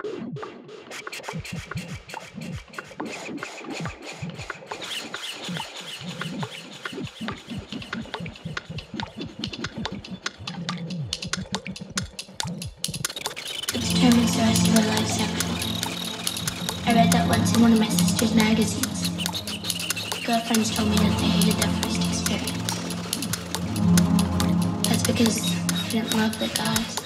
Determines the rest of our life sexually. I read that once in one of my sister's magazines. Girlfriends told me that they hated their first experience. That's because they didn't love the guys.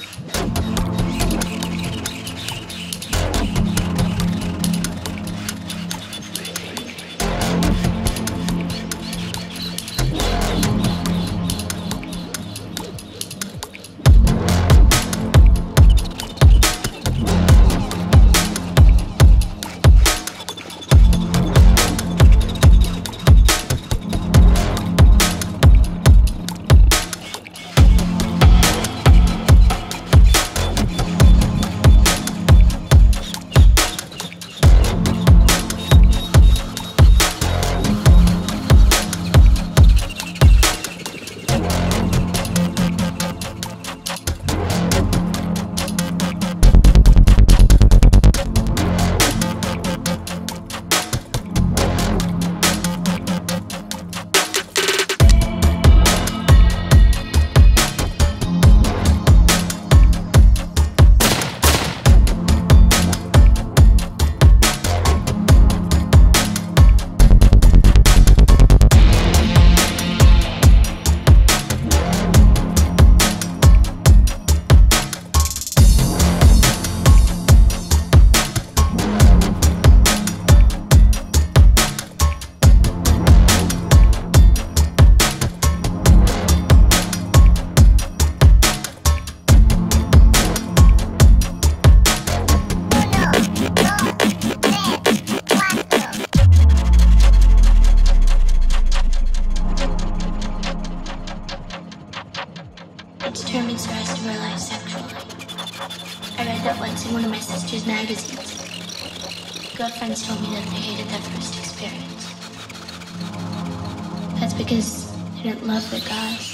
The rest of our life sexually. I read that once in one of my sister's magazines. Girlfriends told me that they hated their first experience. That's because they didn't love the guys.